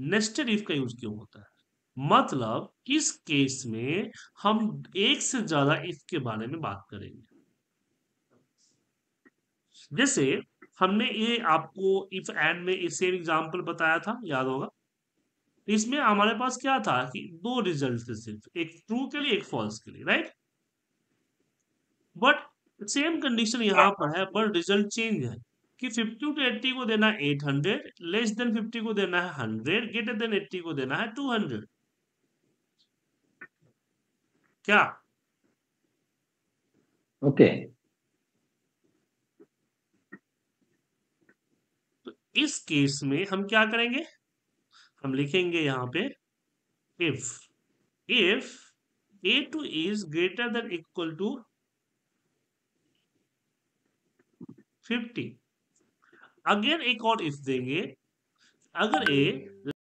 Nested if का use क्यों होता है? मतलब इस केस में हम एक से ज़्यादा इफ़ के बारे में बात करेंगे? जैसे, हमने ये आपको इफ़ एंड में सेम एग्जांपल बताया था, याद होगा? इसमें हमारे पास क्या था कि दो रिज़ल्ट थे सिर्फ़, एक ट्रू के लिए, एक फॉल्स के लिए राइट बट सेम कंडीशन यहाँ पर है, पर रिज़ल्ट चेंज है। कि 50 टू 80 को देना है 800 लेस देन 50 को देना है 100 ग्रेटर देन 80 को देना है 200 क्या? Okay okay. तो इस केस में हम क्या करेंगे? हम लिखेंगे यहाँ पे if if a2 is greater than equal to 50 again एक और इफ़ देंगे। अगर ए